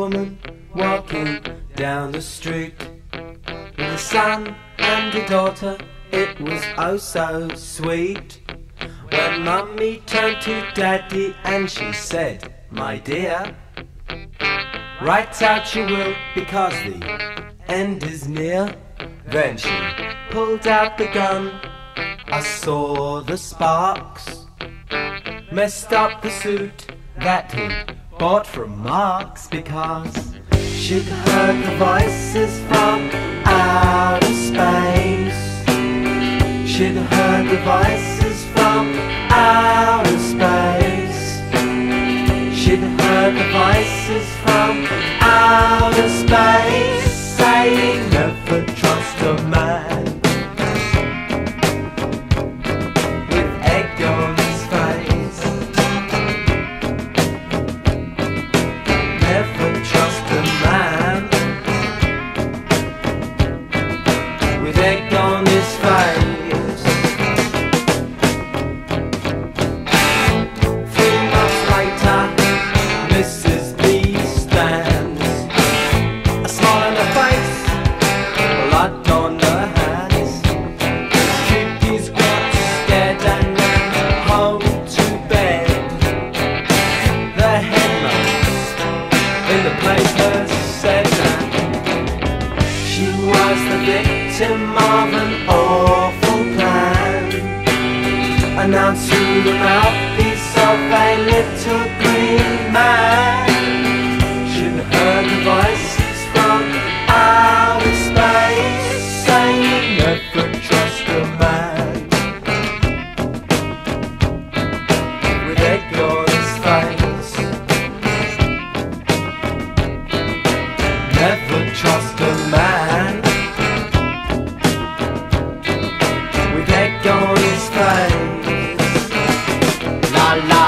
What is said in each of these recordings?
woman walking down the street with a son and a daughter. It was oh so sweet. When mummy turned to daddy and she said, My dear, write out your will because the end is near. Then she pulled out the gun. I saw the sparks. Messed up the suit that he bought from Marks because she'd heard the voices from outer space. She'd heard the voices from outer space. She'd heard the voices from outer space music don't victim of an awful plan. Announced through the mouthpiece of a little green man. She'd heard the voices from outer space saying never trust a man with egg on face. Never trust a man on his face. La la.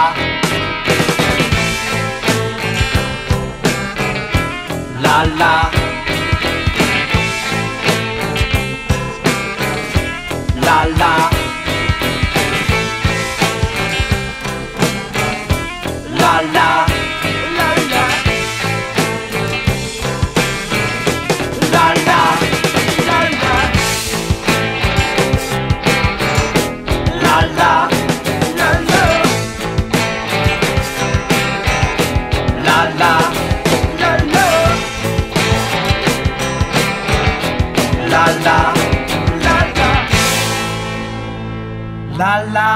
La la. La la.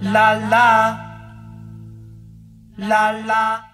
La la. La la.